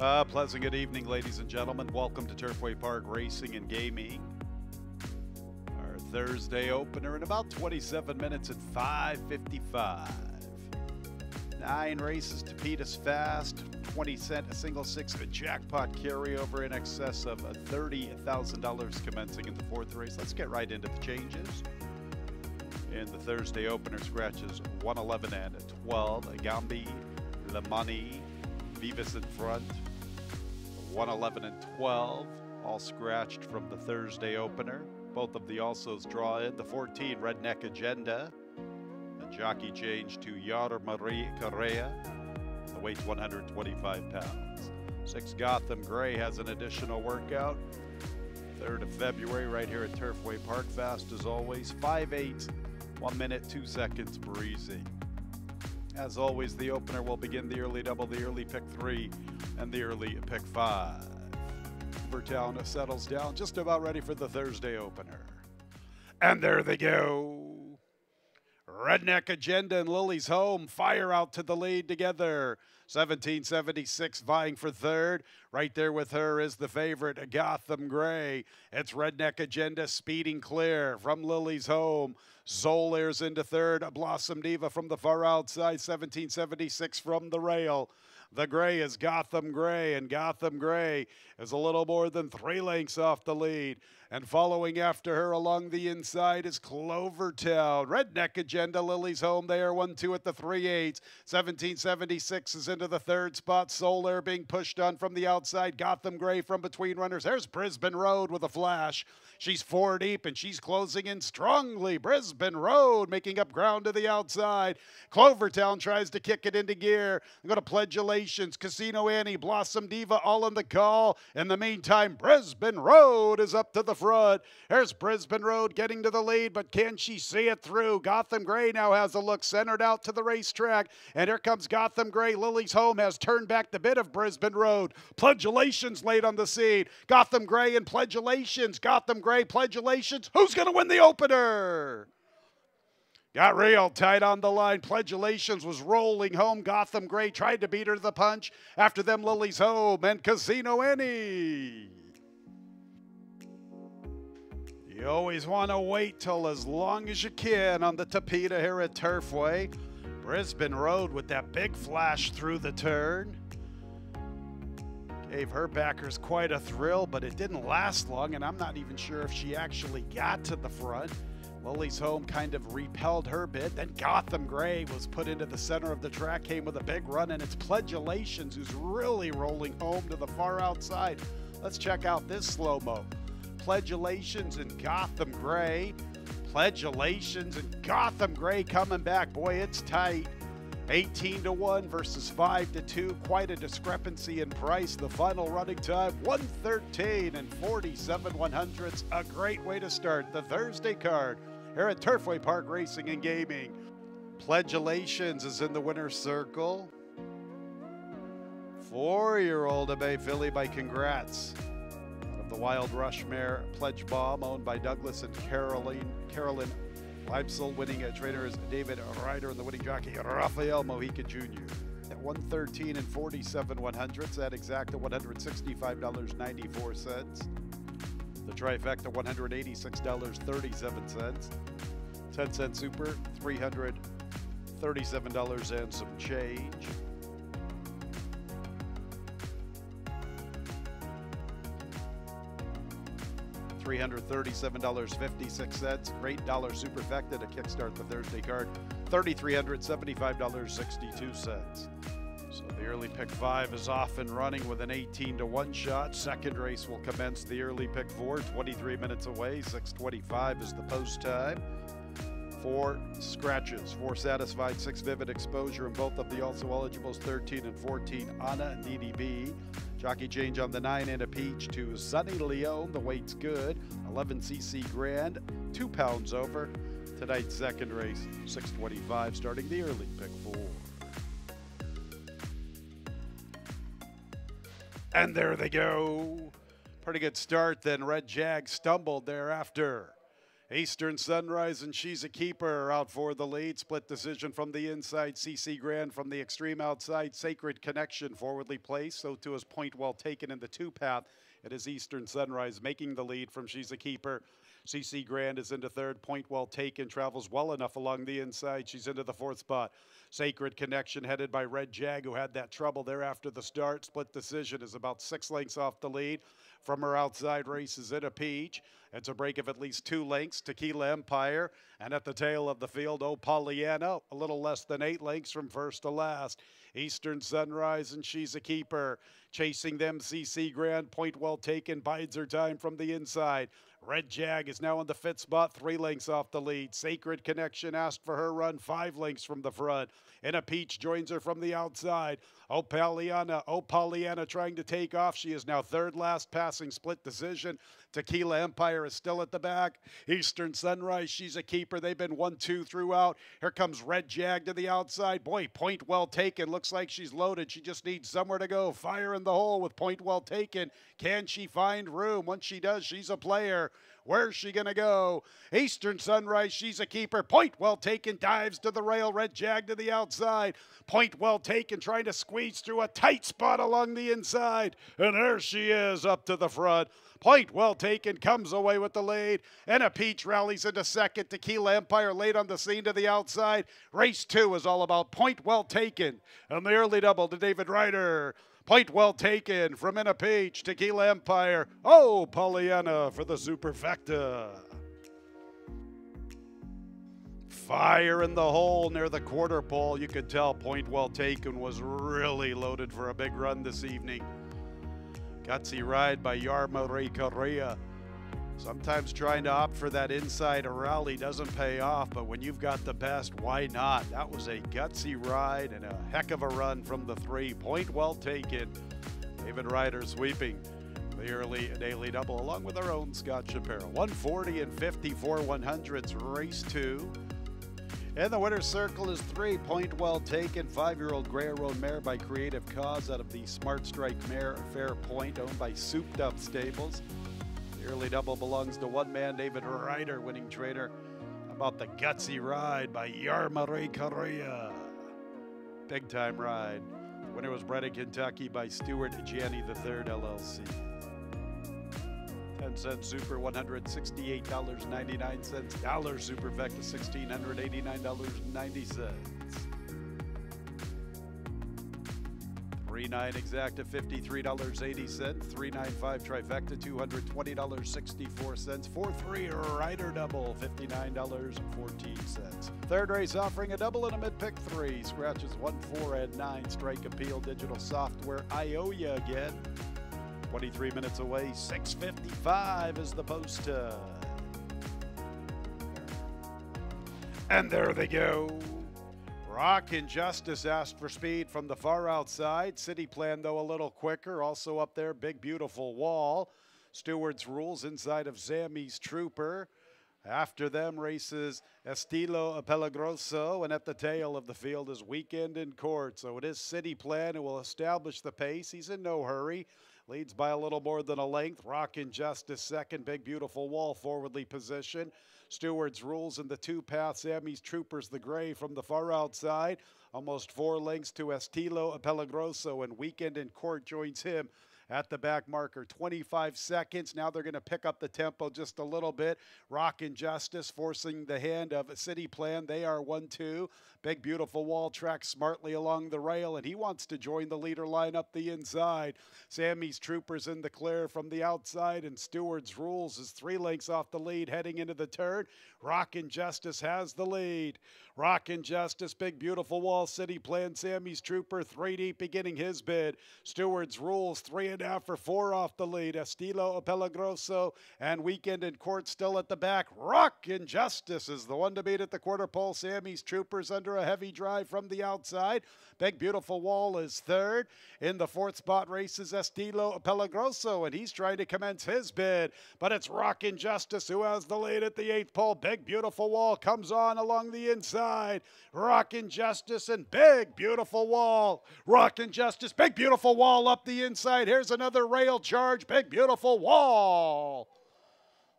Uh, pleasant good evening, ladies and gentlemen. Welcome to Turfway Park Racing and Gaming. Our Thursday opener in about 27 minutes at 5:55. Nine races to beat us Fast, 20 cent a single six a jackpot carryover in excess of $30,000 commencing in the fourth race. Let's get right into the changes. In the Thursday opener, scratches 111 and 12. Gambi, Lamani, Vivas in front. 111 and 12, all scratched from the Thursday opener. Both of the alsos draw in. The 14, Redneck Agenda. A jockey change to Yar Marie Correa. The weight 125 pounds. Six Gotham Gray has an additional workout. 3rd of February, right here at Turfway Park. Fast as always. 5'8, 1 minute, 2 seconds breezy. As always, the opener will begin the early double, the early pick three, and the early pick five. Town settles down, just about ready for the Thursday opener. And there they go. Redneck Agenda and Lily's Home fire out to the lead together. 1776 vying for third. Right there with her is the favorite, Gotham Gray. It's Redneck Agenda speeding clear from Lily's Home. Zoll airs into third. Blossom Diva from the far outside. 1776 from the rail. The gray is Gotham Gray, and Gotham Gray is a little more than three lengths off the lead. And following after her along the inside is Clovertown. Redneck Agenda, Lily's home. there. 1 2 at the 3 8. 1776 is into the third spot. Solar being pushed on from the outside. Gotham Gray from between runners. There's Brisbane Road with a flash. She's four deep and she's closing in strongly. Brisbane Road making up ground to the outside. Clovertown tries to kick it into gear. I'm going to pledulations. Casino Annie, Blossom Diva all in the call. In the meantime, Brisbane Road is up to the front. There's Brisbane Road getting to the lead, but can she see it through? Gotham Gray now has a look centered out to the racetrack. And here comes Gotham Gray. Lily's home has turned back the bit of Brisbane Road. Pledulations late on the scene. Gotham Gray and Pledulations. Gotham Gray, Pledulations. Who's going to win the opener? Got real tight on the line. Pledulations was rolling home. Gotham Gray tried to beat her to the punch. After them, Lily's home and Casino Annie. You always want to wait till as long as you can on the Tapeta here at Turfway. Brisbane Road with that big flash through the turn. Gave her backers quite a thrill, but it didn't last long, and I'm not even sure if she actually got to the front. Lily's home kind of repelled her bit. Then Gotham Gray was put into the center of the track, came with a big run, and it's Pledulations who's really rolling home to the far outside. Let's check out this slow mo. Pledulations and Gotham Gray. Pledulations and Gotham Gray coming back. Boy, it's tight. 18 to 1 versus 5 to 2. Quite a discrepancy in price. The final running time 113 and 47 one hundredths. A great way to start the Thursday card here at Turfway Park Racing and Gaming. Pledulations is in the winner's circle. Four year old Abe filly by Congrats. Out of the Wild Rush mare Pledge Bomb, owned by Douglas and Caroline, Carolyn Leipzig winning a trainer is David Ryder and the winning jockey Rafael Mojica Jr. At 113 and 47 one hundredths, that exacta $165.94. The trifecta $186.37. 10 cent super, $337 and some change. $337.56. Great dollar superfecta to kickstart the Thursday card. $3,375.62. Early pick five is off and running with an 18 to 1 shot. Second race will commence the early pick four, 23 minutes away. 625 is the post time. Four scratches, four satisfied, six vivid exposure, and both of the also eligibles 13 and 14. Anna and B. Jockey change on the nine and a peach to Sonny Leon. The weight's good. 11 cc grand, two pounds over. Tonight's second race, 625, starting the early pick four. And there they go. Pretty good start. Then Red Jag stumbled thereafter. Eastern Sunrise and She's a Keeper out for the lead. Split decision from the inside. CC Grand from the extreme outside. Sacred Connection forwardly placed. So to his point well taken in the two path. It is Eastern Sunrise making the lead from She's a Keeper. CC Grand is into third. Point well taken. Travels well enough along the inside. She's into the fourth spot. Sacred Connection headed by Red Jag, who had that trouble there after the start. Split decision is about six lengths off the lead. From her outside races in a peach. It's a break of at least two lengths. Tequila Empire. And at the tail of the field, Oh Pollyanna, a little less than eight lengths from first to last. Eastern Sunrise, and she's a keeper. Chasing them, CC Grand. Point well taken. Bides her time from the inside. Red Jag is now in the fifth spot, three lengths off the lead. Sacred Connection asked for her run, five lengths from the front. And a Peach joins her from the outside. Opaliana, oh, trying to take off. She is now third last passing split decision. Tequila Empire is still at the back. Eastern Sunrise, she's a keeper. They've been 1 2 throughout. Here comes Red Jag to the outside. Boy, point well taken. Looks like she's loaded. She just needs somewhere to go. Fire in the hole with point well taken. Can she find room? Once she does, she's a player. Where's she going to go? Eastern Sunrise, she's a keeper. Point well taken, dives to the rail. Red Jag to the outside. Point well taken, trying to squeeze through a tight spot along the inside. And there she is up to the front. Point well taken, comes away with the lead. And a Peach rallies into second. Tequila Empire late on the scene to the outside. Race two is all about point well taken. And the early double to David Ryder. Point well taken from In a Peach, Tequila Empire. Oh, Pollyanna for the Superfecta. Fire in the hole near the quarter pole. You could tell Point Well Taken was really loaded for a big run this evening. Gutsy ride by Yarma Ray Correa. Sometimes trying to opt for that inside a rally doesn't pay off, but when you've got the best, why not? That was a gutsy ride and a heck of a run from the three. Point well taken. David Ryder sweeping the early daily double along with our own Scott Shapiro. 140 and 54 100s, race two. And the winner's circle is three. Point well taken. Five year old Gray Road mare by Creative Cause out of the Smart Strike Mare Fair Point, owned by Souped Up Stables. The early double belongs to one man, David Ryder, winning trainer. About the gutsy ride by Yarmare Correa. Big time ride. The winner was bred in Kentucky by Stewart Gianni III LLC. 10 cent super, $168.99. Dollar super vecta, $1,689.90. 39 exacta, $53.80. 395 trifecta, $220.64. 4 3 rider double, $59.14. Third race offering a double and a mid pick three. Scratches 1, 4, and 9. Strike appeal digital software. I owe you again. 23 minutes away, 6.55 is the post. And there they go. Rock Injustice asked for speed from the far outside. City Plan, though, a little quicker. Also up there, big, beautiful wall. Stewart's rules inside of Zami's Trooper. After them races Estilo Pelagroso, and at the tail of the field is Weekend in Court. So it is City Plan who will establish the pace. He's in no hurry. Leads by a little more than a length. Rock Injustice second. Big, beautiful wall forwardly position. Stewart's rules in the two path. Sammy's Troopers, the gray from the far outside. Almost four lengths to Estilo Pelagroso, and Weekend in Court joins him at the back marker. 25 seconds. Now they're going to pick up the tempo just a little bit. Rock and Justice forcing the hand of City Plan. They are 1 2. Big, beautiful wall track smartly along the rail, and he wants to join the leader line up the inside. Sammy's Troopers in the clear from the outside, and Stewart's Rules is three lengths off the lead heading into the turn. Rock and Justice has the lead. Rock and Justice, big, beautiful wall city plan. Sammy's Trooper, three deep, beginning his bid. Stewart's Rules, three half for four off the lead. Estilo Pelagroso and Weekend in Court still at the back. Rock Injustice is the one to beat at the quarter pole. Sammy's Troopers under a heavy drive from the outside. Big Beautiful Wall is third. In the fourth spot races Estilo Pelagroso, and he's trying to commence his bid. But it's Rock Injustice who has the lead at the eighth pole. Big Beautiful Wall comes on along the inside. Rock Injustice and Big Beautiful Wall. Rock Injustice, Big Beautiful Wall up the inside. Here's another rail charge. Big Beautiful Wall.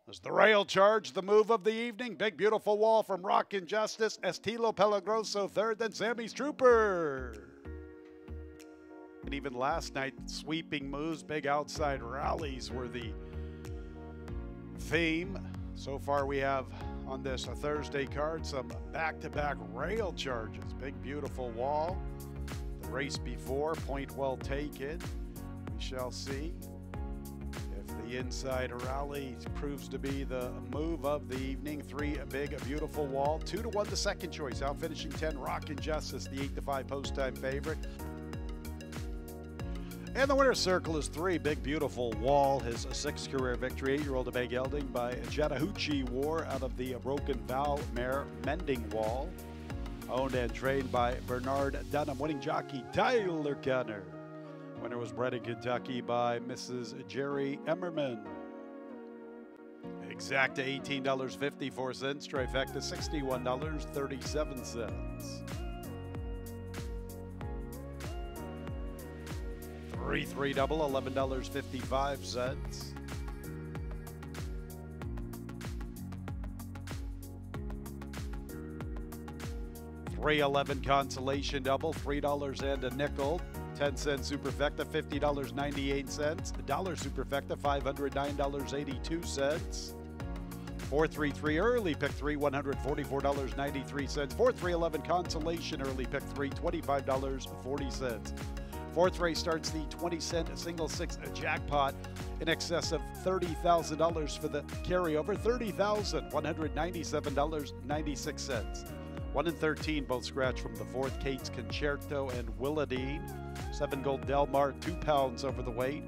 As the rail charge, the move of the evening. Big beautiful wall from Rockin' Justice. Estilo Pelagroso third, then Sammy's Trooper. And even last night, sweeping moves, big outside rallies were the theme. So far, we have on this Thursday card some back to back rail charges. Big, beautiful wall. The race before, point well taken. We shall see if the inside rally proves to be the move of the evening. Three, a big, a beautiful wall. Two to one, the second choice. Out finishing 10, Rockin' Justice, the eight to five post time favorite. And the winner's circle is three. Big, beautiful wall. His sixth career victory. Eight year old Bay Gelding by Chattahoochee War out of the Broken Vow Mare Mending Wall. Owned and trained by Bernard Dunham. Winning jockey Tyler Gunner. Winner was bred in Kentucky by Mrs. Jerry Emmerman. Exacta $18.54, trifecta $61.37. Three three double eleven dollars fifty five cents. Three eleven consolation double three dollars and a nickel. 10 cent superfecta, $50.98. A dollar superfecta, $509.82. 433 early pick three, $144.93. 4311 consolation early pick three, $25.40. Fourth race starts the 20 cent single six jackpot in excess of $30,000 for the carryover, $30,197.96. 1 and 13, both scratch from the fourth. Kate's Concerto and Willadine. Seven Gold Delmar, two pounds over the weight.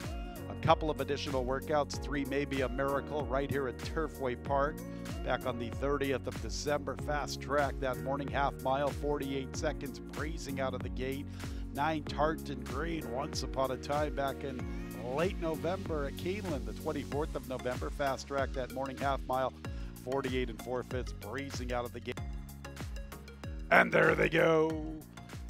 A couple of additional workouts, three maybe a miracle right here at Turfway Park. Back on the 30th of December, fast track that morning, half mile, 48 seconds, breezing out of the gate. Nine Tartan Green, once upon a time back in late November at Keeneland, the 24th of November, fast track that morning, half mile, 48 and 4 fifths, breezing out of the gate. And there they go.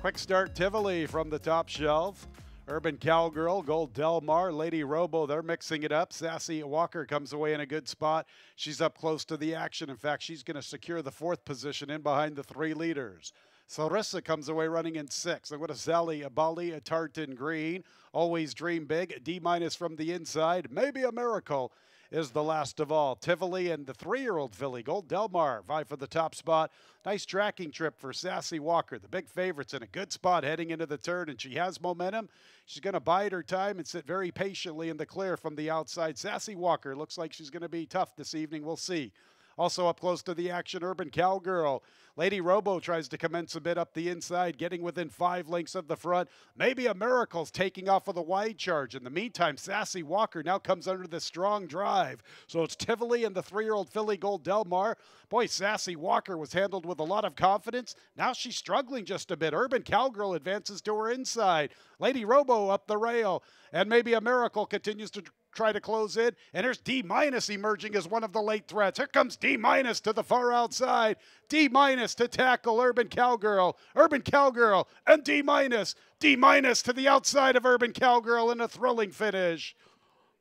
Quick start Tivoli from the top shelf. Urban Cowgirl, Gold Delmar, Lady Robo, they're mixing it up. Sassy Walker comes away in a good spot. She's up close to the action. In fact, she's going to secure the fourth position in behind the three leaders. Sarissa comes away running in six. I'm going to Sally Bali, a Tartan Green. Always dream big. D minus from the inside. Maybe a miracle is the last of all. Tivoli and the three-year-old filly, Gold Delmar, vie for the top spot. Nice tracking trip for Sassy Walker. The big favorite's in a good spot heading into the turn, and she has momentum. She's going to bide her time and sit very patiently in the clear from the outside. Sassy Walker looks like she's going to be tough this evening. We'll see. Also up close to the action, Urban Cowgirl. Lady Robo tries to commence a bit up the inside, getting within five lengths of the front. Maybe a miracle's taking off with a wide charge. In the meantime, Sassy Walker now comes under the strong drive. So it's Tivoli and the three-year-old filly Gold Delmar. Boy, Sassy Walker was handled with a lot of confidence. Now she's struggling just a bit. Urban Cowgirl advances to her inside. Lady Robo up the rail. And maybe a miracle continues to try to close in. And there's D minus emerging as one of the late threats. Here comes D minus to the far outside. D minus to tackle Urban Cowgirl. Urban Cowgirl and D minus. D minus to the outside of Urban Cowgirl in a thrilling finish.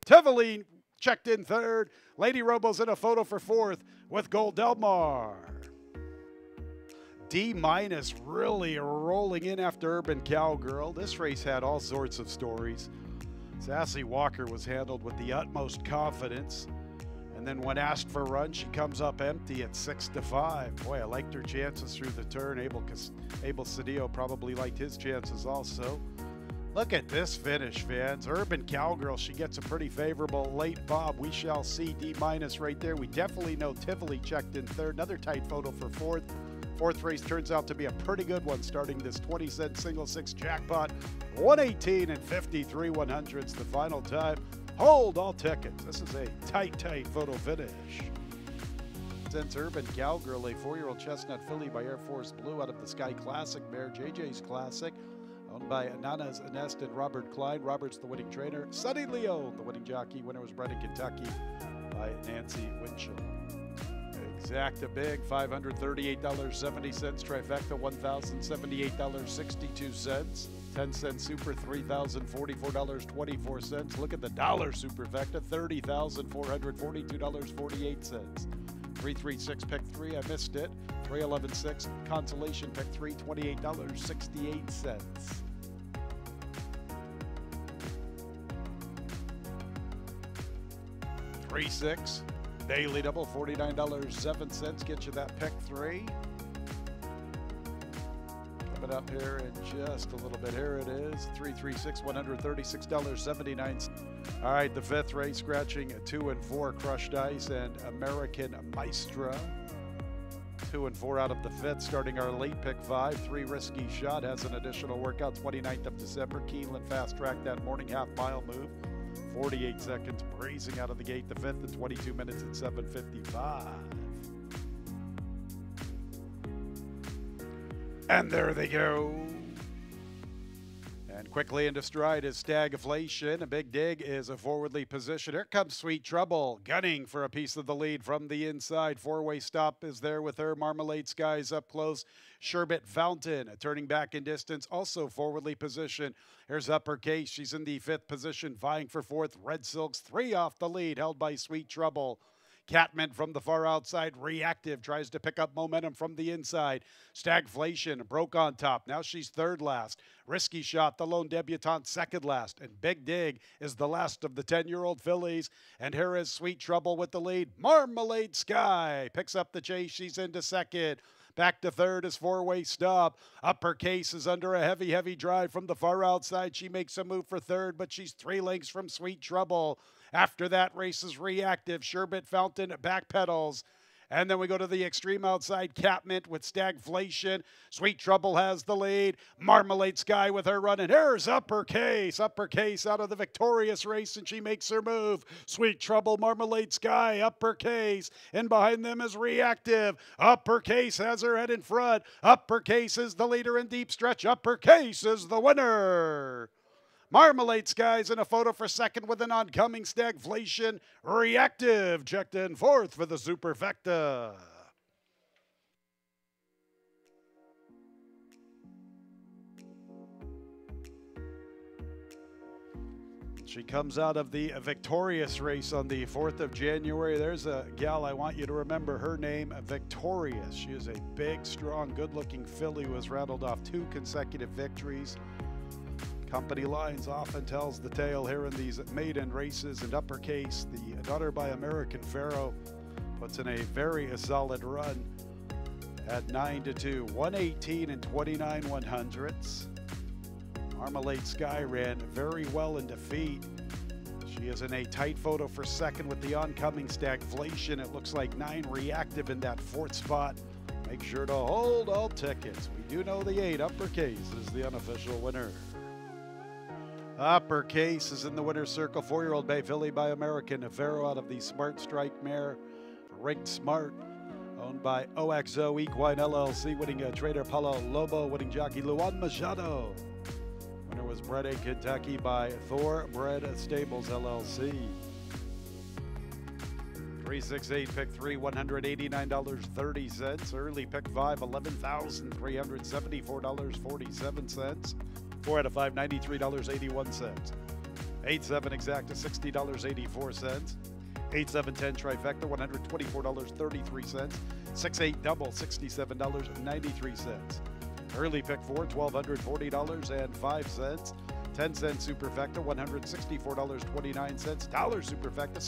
Teveline checked in third. Lady Robo's in a photo for fourth with Gold Delmar. D minus really rolling in after Urban Cowgirl. This race had all sorts of stories. Sassy Walker was handled with the utmost confidence. And then when asked for a run, she comes up empty at six to five. Boy, I liked her chances through the turn. Abel, Abel Cedillo probably liked his chances also. Look at this finish, fans. Urban Cowgirl, she gets a pretty favorable late bob. We shall see D minus right there. We definitely know Tivoli checked in third. Another tight photo for fourth. Fourth race turns out to be a pretty good one, starting this 20 cent single six jackpot. 118 and 53 one hundredths the final time. Hold all tickets. This is a tight, tight photo finish. Since Urban Cowgirl, a four year old chestnut filly by Air Force Blue out of the Sky Classic mare, JJ's Classic, owned by Nana's Nest and Robert Klein. Robert's the winning trainer. Sonny Leon, the winning jockey. Winner was bred in Kentucky by Nancy Winchell. Exacta Big, $538.70. Trifecta, $1,078.62. 10 cent super, $3,044.24. Look at the dollar superfecta, $30,442.48. 336 pick 3, I missed it. 3116 consolation pick 3, $28.68. Three six, daily double, $49.07. Get you that pick three. Coming up here in just a little bit. Here it is 336 $136.79. All right, the fifth race scratching two and four crushed ice and American Maestra. Two and four out of the fifth, starting our late pick five. Three risky shot has an additional workout 29th of December. Keeneland fast track that morning, half mile move. 48 seconds, breezing out of the gate. The fifth in 22 minutes and 755. And there they go. And quickly into stride is stagflation. A big dig is a forwardly position. Here comes Sweet Trouble, gunning for a piece of the lead from the inside. Four way stop is there with her. Marmalade Skies up close. Sherbet Fountain a turning back in distance, also forwardly positioned. Here's Uppercase. She's in the fifth position, vying for fourth. Red Silks, three off the lead, held by Sweet Trouble. Catmint from the far outside, reactive, tries to pick up momentum from the inside. Stagflation broke on top. Now she's third last. Risky shot, the lone debutante, second last. And Big Dig is the last of the 10 year old fillies. And here is Sweet Trouble with the lead. Marmalade Sky picks up the chase. She's into second. Back to third is four way stop. Uppercase is under a heavy, heavy drive from the far outside. She makes a move for third, but she's three lengths from Sweet Trouble. After that, race is reactive. Sherbet Fountain backpedals. And then we go to the extreme outside Catmint with stagflation. Sweet Trouble has the lead. Marmalade Sky with her run. And here's Uppercase. Uppercase out of the victorious race, and she makes her move. Sweet Trouble, Marmalade Sky, Uppercase. And behind them is Reactive. Uppercase has her head in front. Uppercase is the leader in deep stretch. Uppercase is the winner. Marmalade Skies in a photo for second with an oncoming stagflation. Reactive checked in fourth for the Superfecta. She comes out of the victorious race on the 4th of January. There's a gal I want you to remember her name, Victorious. She is a big, strong, good looking filly who has rattled off two consecutive victories. Company Lines often tells the tale here in these maiden races and uppercase. The daughter by American Pharoah puts in a very solid run at 9 to 2, 118 and 29 one hundredths. Marmalade Sky ran very well in defeat. She is in a tight photo for second with the oncoming stagflation. It looks like nine reactive in that fourth spot. Make sure to hold all tickets. We do know the eight uppercase is the unofficial winner. Uppercase is in the winner's circle. Four year old Bay Filly by American Pharoah out of the Smart Strike mare, Rigged Smart, owned by OXO Equine LLC, winning a trader Paulo Lobo, winning jockey Luan Machado. Winner was bred in Kentucky by Thor Bred Stables LLC. 368 pick three, $189.30. Early pick five, $11,374.47. Four out of five, $93.81. Eight seven exacta, $60.84. Eight seven ten trifecta, $124.33. Six eight double, $67.93. Early pick four, $1,240.05. 10 cent superfecta, $164.29. Dollar superfecta,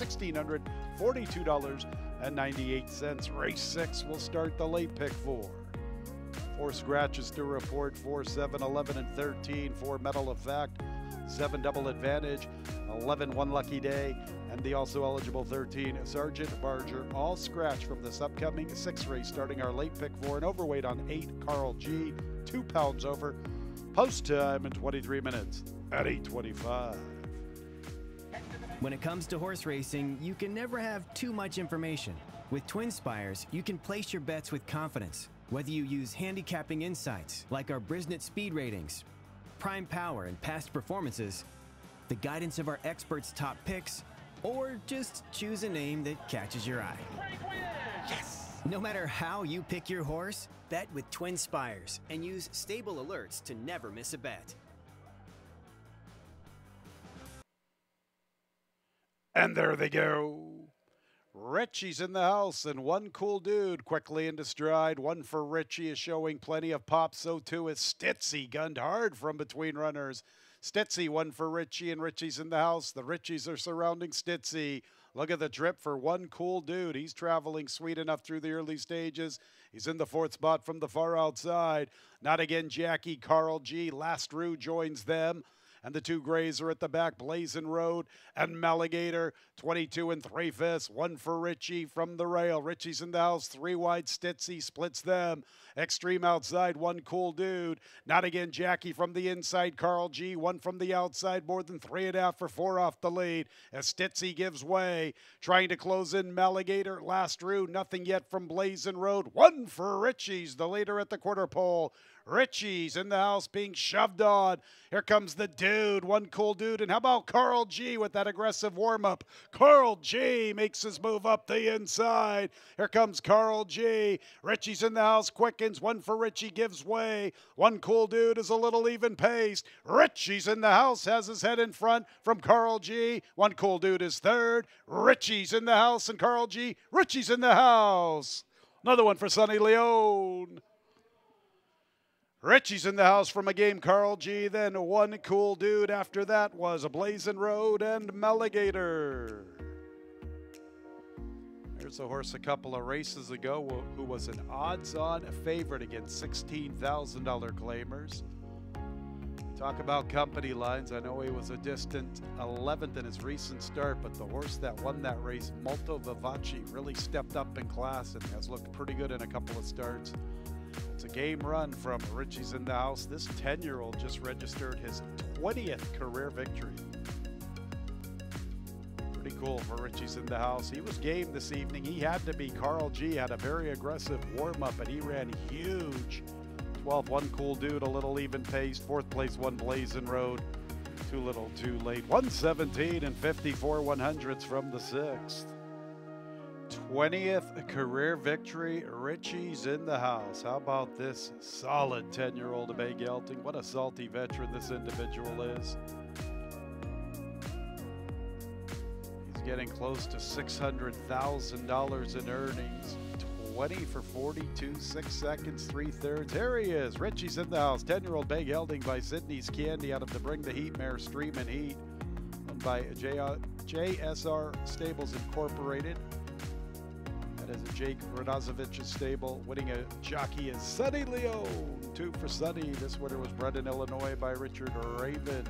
$1,642.98. Race six will start the late pick four. Four scratches to report, four, seven, 11, and 13. Four medal effect, seven double advantage, 11 one lucky day, and the also eligible 13 Sergeant Barger. All scratch from this upcoming six race, starting our late pick four and overweight on eight. Carl G, two pounds over. Post time in 23 minutes at 825. When it comes to horse racing, you can never have too much information. With Twin Spires, you can place your bets with confidence. Whether you use handicapping insights like our Brisnet speed ratings, prime power, and past performances, the guidance of our experts' top picks, or just choose a name that catches your eye. Yes! No matter how you pick your horse, bet with Twin Spires and use stable alerts to never miss a bet. And there they go. Richie's in the house, and one cool dude quickly into stride. One for Richie is showing plenty of pop. So too is Stitzy, gunned hard from between runners. Stitzy, one for Richie, and Richie's in the house. The Richies are surrounding Stitzy. Look at the drip for one cool dude. He's traveling sweet enough through the early stages. He's in the fourth spot from the far outside. Not again, Jackie. Carl G. Last Rue joins them and the two grays are at the back blazing road and Maligator 22 and 3 fifths one for richie from the rail. Richie's in the house three wide stitzy splits them. Extreme outside one cool dude. Not again jackie from the inside carl g one from the outside more than three and a half for four off the lead. As stitzy gives way trying to close in Maligator last rue nothing yet from blazing road. One for richie's the leader at the quarter pole Richie's in the house being shoved on. Here comes the dude, one cool dude. And how about Carl G with that aggressive warm up? Carl G makes his move up the inside. Here comes Carl G. Richie's in the house, quickens. One for Richie gives way. One cool dude is a little even paced. Richie's in the house, has his head in front from Carl G. One cool dude is third. Richie's in the house, and Carl G. Richie's in the house. Another one for Sonny Leon. Richie's in the house from a game, Carl G. Then one cool dude after that was a Blazing Road and Meligator. There's a horse a couple of races ago who was an odds on favorite against $16,000 claimers. Talk about company lines. I know he was a distant 11th in his recent start, but the horse that won that race, Molto Vivace, really stepped up in class and has looked pretty good in a couple of starts. It's a game run from Richie's in the house. This 10 year old just registered his 20th career victory. Pretty cool for Richie's in the house. He was game this evening. He had to be. Carl G had a very aggressive warm up and he ran huge. 12 one cool dude, a little even paced. Fourth place, one Blazing Road. Too little, too late. 117 and 54 100s from the sixth. 20th career victory. Richie's in the house. How about this solid 10 year old Abe Gelting? What a salty veteran this individual is. He's getting close to $600,000 in earnings. 20 for 42, 6 seconds, 3 thirds. Here he is. Richie's in the house. 10 year old Bay Gelding by Sydney's Candy out of the Bring the Heat Mare Stream and Heat. Owned by JSR Stables Incorporated. That is Jake Radozovich's stable. Winning a jockey is Sonny Leon. Two for Sunny. This winner was bred in Illinois by Richard Raven.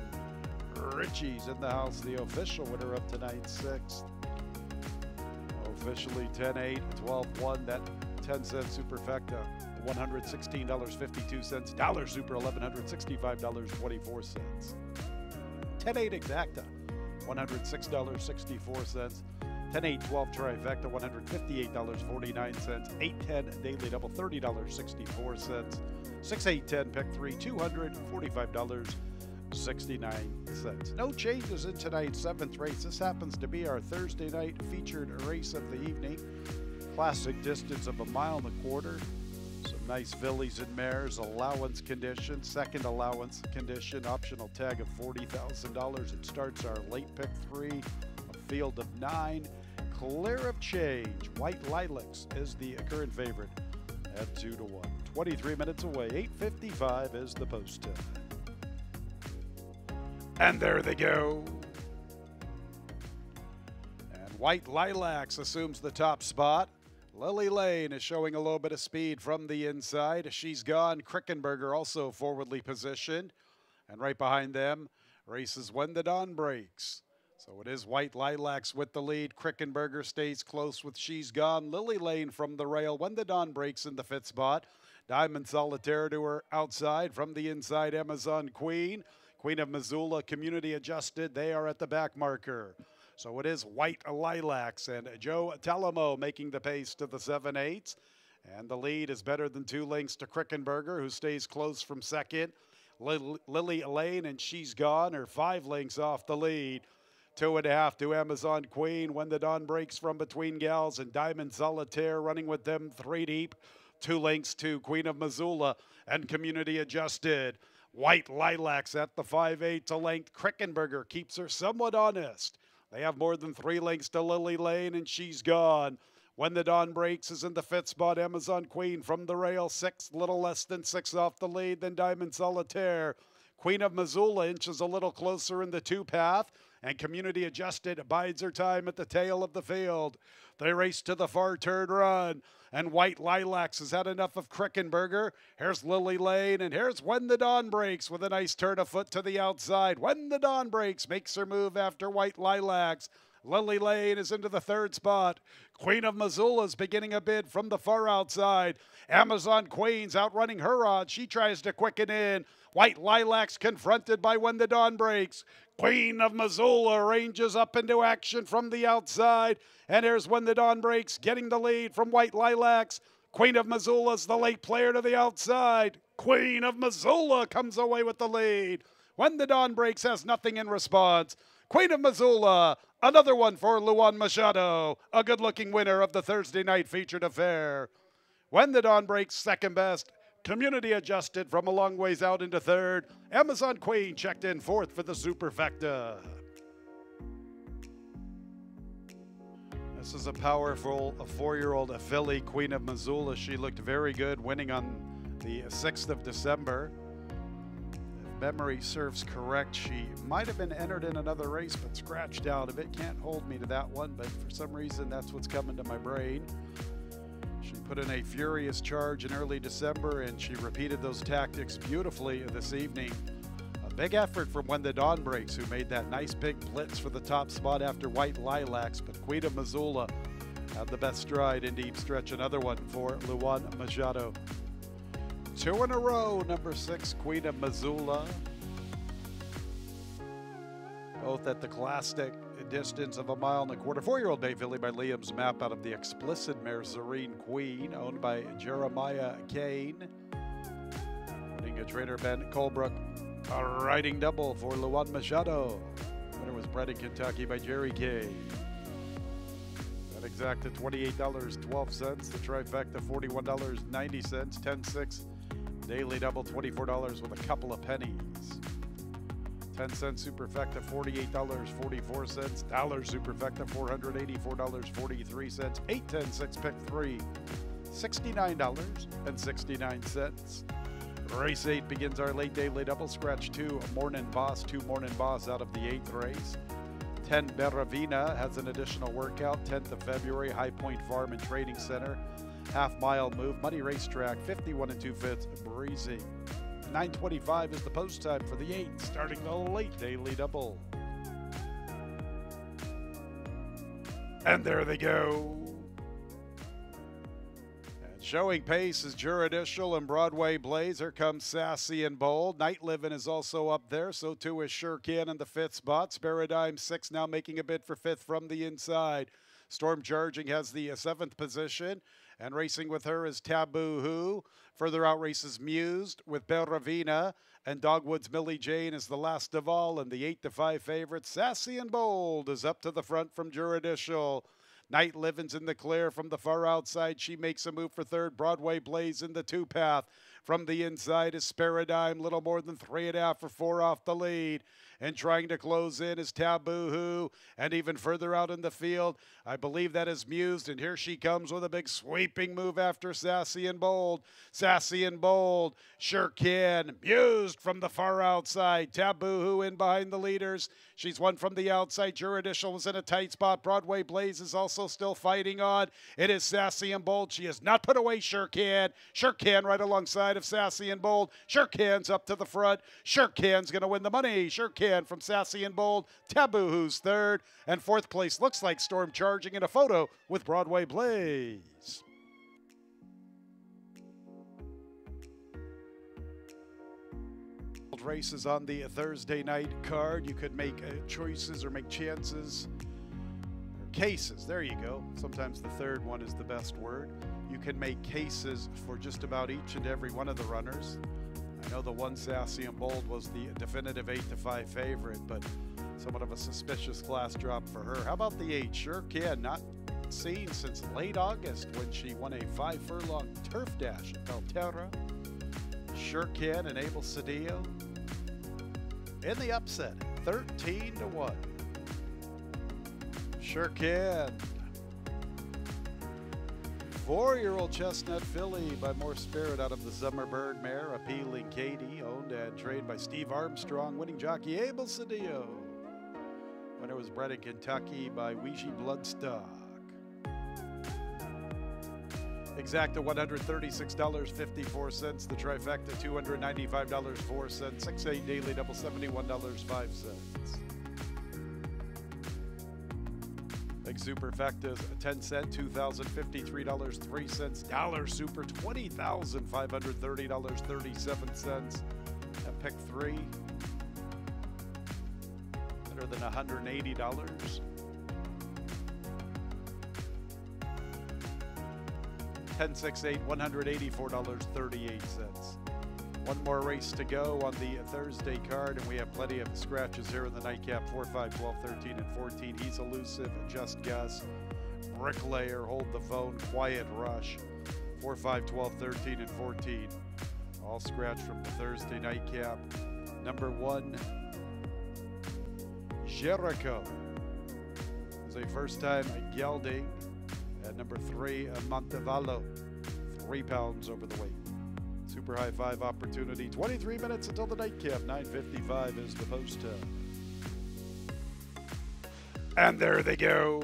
Richie's in the house, the official winner of tonight's sixth. Officially 10 8, 12 1. That 10 cent superfecta, $116.52. Dollar super, $1,165.24. 10 8 exacta, $106.64. 10 8 12 trifecta, $158.49. 8 10 daily double, $30.64. 6 8 10 pick 3, $245.69. No changes in tonight's seventh race. This happens to be our Thursday night featured race of the evening. Classic distance of a mile and a quarter. Some nice fillies and mares, allowance condition, second allowance condition, optional tag of $40,000. It starts our late pick three, a field of nine. Clear of change. White Lilacs is the current favorite at 2 to 1. 23 minutes away. 8.55 is the post time. And there they go. And White Lilacs assumes the top spot. Lily Lane is showing a little bit of speed from the inside. She's gone. Krickenberger also forwardly positioned. And right behind them, races when the dawn breaks. So it is White Lilacs with the lead. Krickenberger stays close with She's Gone. Lily Lane from the rail when the dawn breaks in the fifth spot. Diamond Solitaire to her outside from the inside. Amazon Queen. Queen of Missoula, community adjusted. They are at the back marker. So it is White Lilacs and Joe Talamo making the pace to the 7 8s. And the lead is better than two lengths to Krickenberger, who stays close from second. Lily Lane and She's Gone are five lengths off the lead. Two and a half to Amazon Queen when the dawn breaks from between gals and Diamond Solitaire running with them three deep. Two links to Queen of Missoula and Community Adjusted. White Lilacs at the 5'8 to length. Krickenberger keeps her somewhat honest. They have more than three links to Lily Lane, and she's gone. When the dawn breaks is in the fifth spot. Amazon Queen from the rail, six, little less than six off the lead. Then Diamond Solitaire. Queen of Missoula inches a little closer in the two path, and Community Adjusted bides her time at the tail of the field. They race to the far turn run, and White Lilacs has had enough of Krickenberger. Here's Lily Lane, and here's When the Dawn Breaks with a nice turn of foot to the outside. When the Dawn Breaks makes her move after White Lilacs. Lily Lane is into the third spot. Queen of Missoula is beginning a bid from the far outside. Amazon Queen's outrunning her odds. She tries to quicken in. White Lilacs confronted by When the Dawn Breaks. Queen of Missoula ranges up into action from the outside. And here's When the Dawn Breaks getting the lead from White Lilacs. Queen of Missoula's the late player to the outside. Queen of Missoula comes away with the lead. When the Dawn Breaks has nothing in response. Queen of Missoula, another one for Luan Machado, a good looking winner of the Thursday night featured affair. When the Dawn Breaks, second best. Community adjusted from a long ways out into third. Amazon Queen checked in fourth for the Superfecta. This is a powerful a four year old filly, Queen of Missoula. She looked very good, winning on the 6th of December If memory serves correct, she might have been entered in another race but scratched out of it. Can't hold me to that one, but for some reason that's what's coming to my brain. She put in a furious charge in early December and she repeated those tactics beautifully this evening. A big effort from When the Dawn Breaks, who made that nice big blitz for the top spot after White Lilacs, but of Missoula had the best stride in deep stretch. Another one for Luan Machado. Two in a row, number six, Queen of Missoula. Both at the classic distance of a mile and a quarter. Four-year-old Bay Filly by Liam's map out of the explicit mare Serene Queen, owned by Jeremiah Kane. Winning a trainer Ben Colebrook. A riding double for Luan Machado. Winner was bred in Kentucky by Jerry Kane. That exacta $28.12. The trifecta $41.90. 10 6 Daily double $24 with a couple of pennies. 10 cent superfecta $48.44. Dollar superfecta $484.43. 8 10 6 pick 3 $69.69. Race 8 begins our late daily double scratch 2 Morning Boss, 2 Morning Boss out of the 8th race. 10 Beravina has an additional workout 10th of February High Point Farm and Trading Center half mile move. Money Racetrack, 51 and 2 fifths, breezy. 925 is the post time for the 8, starting the late daily double. And there they go. And showing pace is Juridical and Broadway Blaze. Here comes Sassy and Bold. Night Living is also up there. So too is Sure Can in the fifth spot. Sparadime six now making a bid for fifth from the inside. Storm Charging has the uh, seventh position. And racing with her is Taboo Who. Further out races Mused with Belravina. And Dogwood's Millie Jane is the last of all. And the 8 to 5 favorite, Sassy and Bold, is up to the front from Juridical. Night Living's in the clear from the far outside. She makes a move for third. Broadway Blaze in the two path. From the inside is Sparadime, little more than three and a half or four off the lead and trying to close in is Taboo Who. And even further out in the field, I believe that is Mused. And here she comes with a big sweeping move after Sassy and Bold. Sassy and Bold sure can. Mused from the far outside. Taboo Who in behind the leaders. She's one from the outside. Juridical was in a tight spot. Broadway Blaze is also still fighting on. It is Sassy and Bold. She has not put away Sure Can. Sure right alongside of Sassy and Bold. Sure up to the front. Sure going to win the money. Sure from Sassy and Bold. Taboo, who's third. And fourth place looks like Storm charging in a photo with Broadway Blaze. Races on the Thursday night card. You could make uh, choices or make chances cases. There you go. Sometimes the third one is the best word. You can make cases for just about each and every one of the runners. I know the one Sassy and Bold was the definitive 8 to 5 favorite, but Somewhat of a suspicious class drop for her. How about the eight? Sure can. Not seen since late August when she won a five furlong turf dash at Belterra. Sure can and Abel Cedillo in the upset, 13 to 1. Sure can. Four-year-old chestnut filly by More Spirit out of the Zummerberg mare, appealing Katie, owned and trained by Steve Armstrong, winning jockey Abel Cedillo. Winner was bred in Kentucky by Ouija Bloodstock. Exacta $136.54. The trifecta $295.04. 6 8 daily double $71.05. superfectas 10 cent $2,053.03. Dollar super $20,530.37. At pick three. Better than $180. 1068 $184.38. One more race to go on the Thursday card, and we have plenty of scratches here in the nightcap 4, 5, 12, 13, and 14. He's elusive, just Gus. Bricklayer, hold the phone, quiet rush. 4, 5, 12, 13, and 14. All scratched from the Thursday nightcap. Number one, Jericho. Is a first time gelding at number three, Montevallo, three pounds over the weight. Super high five opportunity. 23 minutes until the nightcap. 9.55 is the post time. And there they go.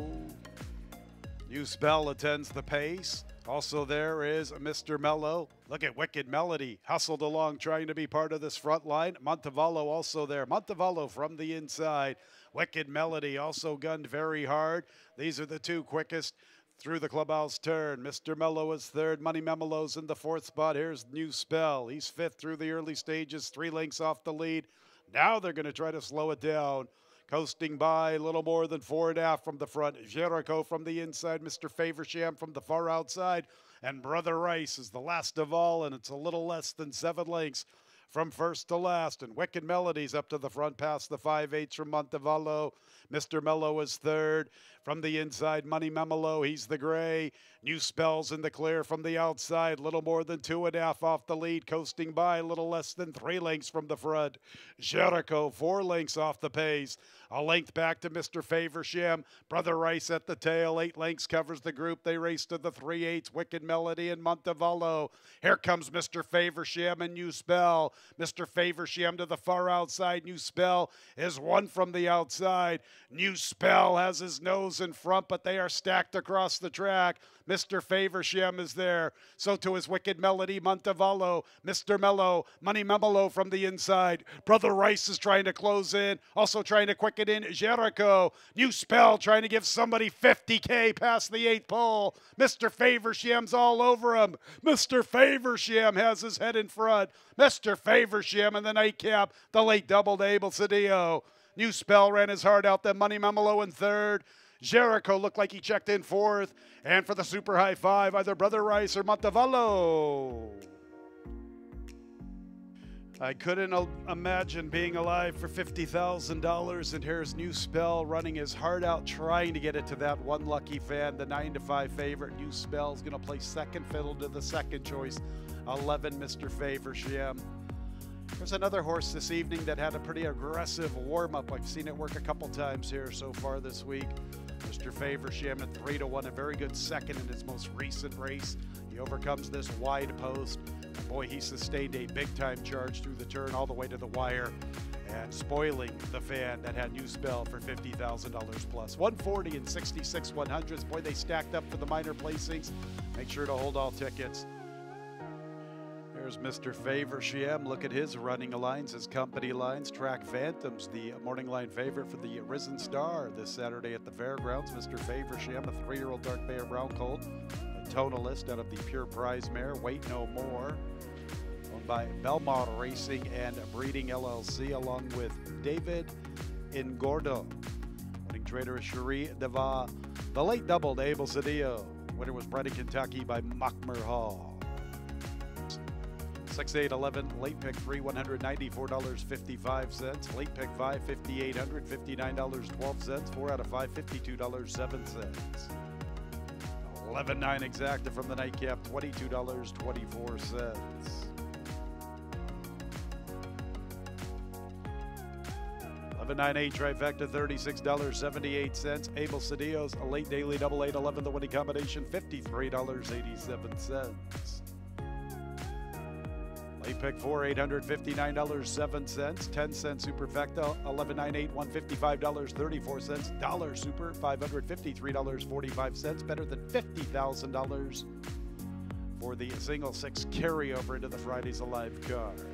New Spell attends the pace. Also, there is Mr. Mello. Look at Wicked Melody hustled along trying to be part of this front line. Montevallo also there. Montevallo from the inside. Wicked Melody also gunned very hard. These are the two quickest through the clubhouse turn. Mr. Mello is third. Money Memelo's in the fourth spot. Here's New Spell. He's fifth through the early stages, three lengths off the lead. Now they're going to try to slow it down. Coasting by a little more than four and a half from the front. Jericho from the inside. Mr. Faversham from the far outside. And Brother Rice is the last of all, and it's a little less than seven lengths from first to last. And Wicked Melodies up to the front past the 5 eights from Montevallo. Mr. Mello is third. From the inside, Money Memelo, he's the gray. New spells in the clear from the outside, little more than two and a half off the lead, coasting by, a little less than three lengths from the front. Jericho, four lengths off the pace. A length back to Mr. Faversham. Brother Rice at the tail. Eight lengths covers the group. They race to the three eights. Wicked Melody and Montevallo. Here comes Mr. Faversham and New Spell. Mr. Faversham to the far outside. New Spell is one from the outside. New Spell has his nose in front, but they are stacked across the track. Mr. Faversham is there. So to his wicked melody, Montevallo, Mr. Mello, Money Memelo from the inside. Brother Rice is trying to close in, also trying to quicken in Jericho. New spell trying to give somebody 50K past the eighth pole. Mr. Faversham's all over him. Mr. Faversham has his head in front. Mr. Faversham in the nightcap, the late doubled Abel Cedillo. New spell ran his heart out, then Money Memelo in third. Jericho looked like he checked in fourth. And for the super high five, either Brother Rice or Montevallo. I couldn't imagine being alive for $50,000, and here's New Spell running his heart out, trying to get it to that one lucky fan, the 9 to 5 favorite. New Spell is going to play second fiddle to the second choice, 11 Mr. Favor Faversham. There's another horse this evening that had a pretty aggressive warm up. I've seen it work a couple times here so far this week. Mr. Faversham at 3 to 1, a very good second in his most recent race. He overcomes this wide post. Boy, he sustained a big time charge through the turn all the way to the wire and spoiling the fan that had new spell for $50,000 plus. 140 and 66 100s. Boy, they stacked up for the minor placings. Make sure to hold all tickets. There's Mr. Faversham. Look at his running lines, his company lines. Track Phantoms, the morning line favorite for the Risen Star this Saturday at the fairgrounds. Mr. Faversham, a three-year-old dark Bear brown colt, a Tonalist out of the Pure Prize mare. Wait no more. Owned by Belmont Racing and Breeding LLC, along with David Ingordo. Winning trader Cherie DeVaux. The late doubled Abel Cedillo. Winner was bred in Kentucky by Muckmer Hall. Six, eight, eleven. Late pick three, one hundred ninety-four dollars fifty-five cents. Late pick five, fifty-eight hundred fifty-nine dollars twelve cents. Four out of five, fifty-two dollars seven cents. Eleven nine exacta from the nightcap, twenty-two dollars twenty-four cents. 1198 trifecta, $36.78. Abel Cedillo's a late daily double eight, 11 the winning combination, $53.87. Late pick four, $859.07. 10 cent superfecta, 1198, $155.34. Dollar super, $553.45. Better than $50,000 for the single six carryover into the Fridays Alive card.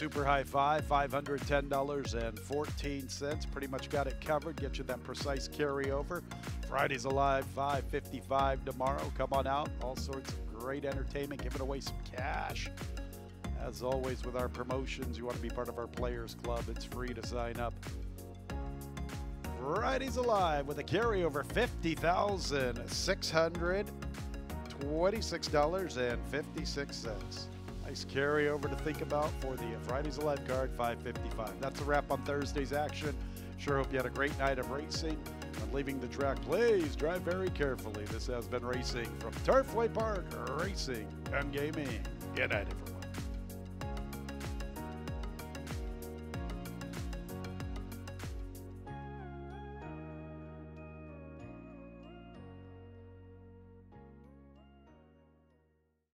Super high five, $510.14. Pretty much got it covered. Get you that precise carryover. Friday's Alive, 555 tomorrow. Come on out. All sorts of great entertainment, giving away some cash. As always, with our promotions, you want to be part of our Players Club. It's free to sign up. Friday's Alive with a carryover $50,626.56. Nice carryover to think about for the Fridays Alive card 555. That's a wrap on Thursday's action. Sure hope you had a great night of racing. When leaving the track, please drive very carefully. This has been Racing from Turfway Park Racing and Gaming. Good night, everyone.